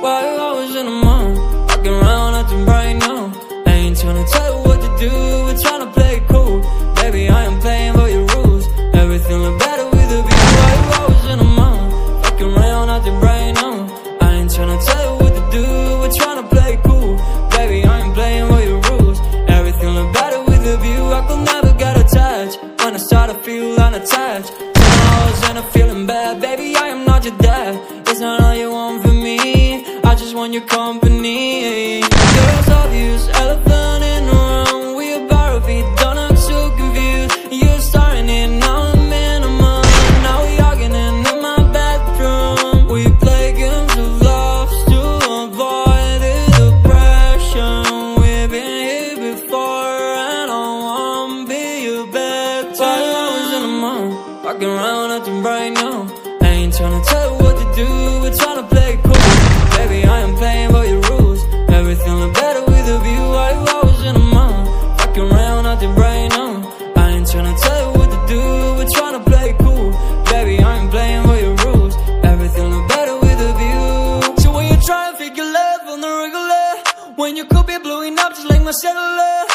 Why you always in the mood? Walking around acting bright now. I ain't tryna tell you what to do, we're tryna play it cool. Baby, I am playing by your rules. Everything look better with a view. Why you always in the mood? Walking around acting bright now. I ain't tryna tell you what to do, we're tryna play it cool. Baby, I am playing by your rules. Everything look better with a view. I could never get attached when I start to feel unattached. Now I was in a feeling bad, baby. I am not your dad. It's not all you want. Want your company. Girls obvious, elephant in the room. We about our feet, don't act so confused. You're starting it, now I'm minimum. Now we arguing in my bedroom. We play games of love to avoid the depression. We've been here before, and I wanna be your bed. I was in the mood, walking around acting bright now. I ain't tryna tell you what to do, we're tryna Ain't tryna tell you what to do, we're tryna play it cool. Baby, I am playing by your rules. Everything look better with a view. So when you try and your love on the regular, when you could be blowing up just like my cellular,